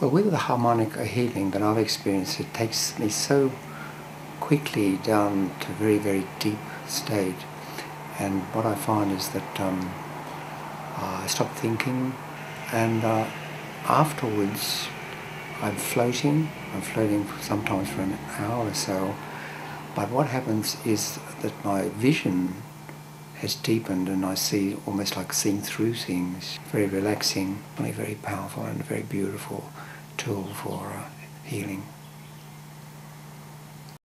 Well, with the harmonic healing that I've experienced, it takes me so quickly down to a very, very deep state. And what I find is that um, I stop thinking, and uh, afterwards I'm floating. I'm floating sometimes for an hour or so. But what happens is that my vision has deepened and I see almost like seeing through things. Very relaxing, very, very powerful and very beautiful tool for uh, healing.